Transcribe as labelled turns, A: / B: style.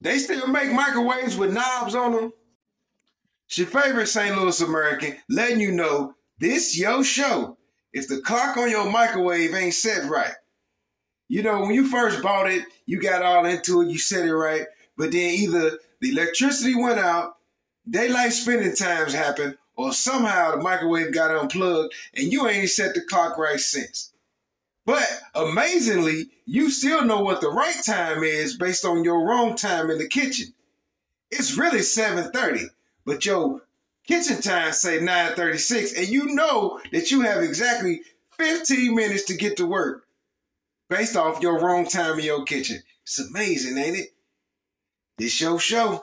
A: They still make microwaves with knobs on them. It's your favorite St. Louis American letting you know this yo show. If the clock on your microwave ain't set right, you know, when you first bought it, you got all into it, you set it right, but then either the electricity went out, daylight spending times happened, or somehow the microwave got unplugged and you ain't set the clock right since. But amazingly, you still know what the right time is based on your wrong time in the kitchen. It's really 7:30, but your kitchen time say 9:36 and you know that you have exactly 15 minutes to get to work based off your wrong time in your kitchen. It's amazing, ain't it? This your show.